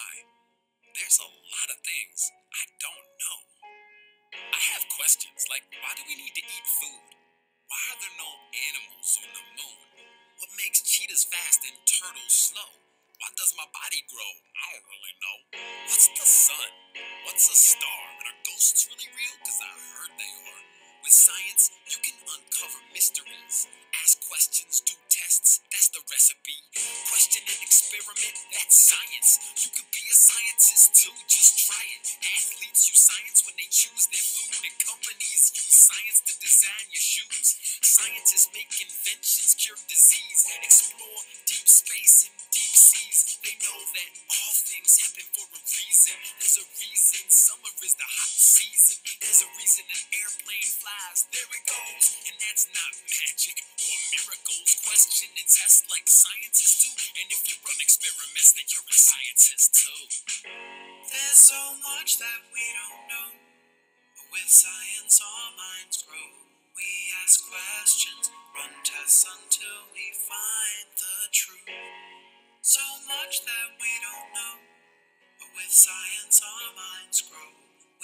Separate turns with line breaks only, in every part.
lie. There's a lot of things I don't know. I have questions like why do we need to eat food? Why are there no animals on the moon? What makes cheetahs fast and turtles slow? Why does my body grow? I don't really know. What's the sun? What's a star? And are ghosts really real? Cause I heard they are. With science, you can uncover that's science. You could be a scientist too, just try it. Athletes use science when they choose their food, and companies use science to design your shoes. Scientists make inventions, cure disease, explore deep space and deep seas. They know that all things happen for a reason. There's a reason summer is the hot season. There's a reason an airplane flies. There it goes. And that's not magic or miracles. Question and test like scientists do. And if you experiments, then you're a scientist too. There's so much that we don't know. But with science, our minds grow. We ask questions, run tests until we find the truth. So much that we don't know. But with science, our minds grow.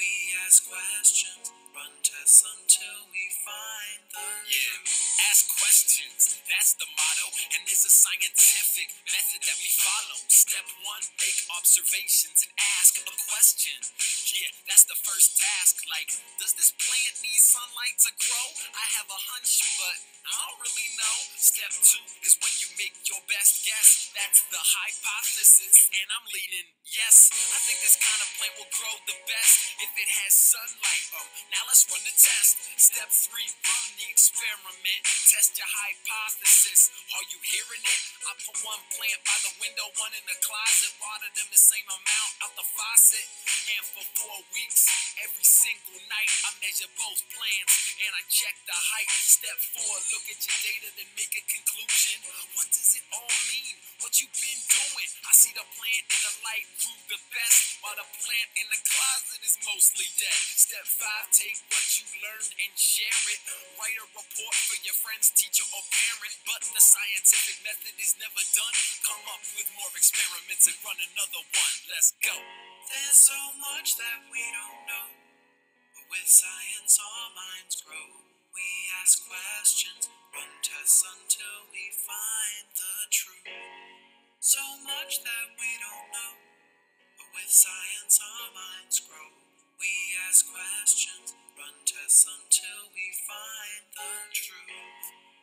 We ask questions, run tests until we find the yeah. Ask questions, that's the motto. And a scientific method that we follow. Step one, make observations and ask a question. Yeah, that's the first task. Like, does this plant need sunlight to grow? I have a hunch, but I don't really know. Step two is when you make your best guess. That's the hypothesis. And I'm leaning yes. I think this kind of plant will grow the best if it has sunlight. Um, now let's run the test. Step three, run the experiment. Test your hypothesis. Are you hearing it? I put one plant by the window, one in the closet. Water them the same amount out the faucet. And for four weeks, every single night, I measure both plants and I check the height. Step four, look at your data, then make a conclusion. What does it all mean? What you've been doing? I see the plant in the light grew the best, while the plant in the closet is mostly dead. Step five, take what you learned and share it. Write a report for your friends, teacher, or parent. But the scientific method is never done. Come up with more experiments and run another one. Let's go. There's so much that we don't know. But with science, our minds grow. We ask questions, run tests until we find the truth. So much that we don't know. But with science, our minds grow. We ask questions, run tests until we find the truth.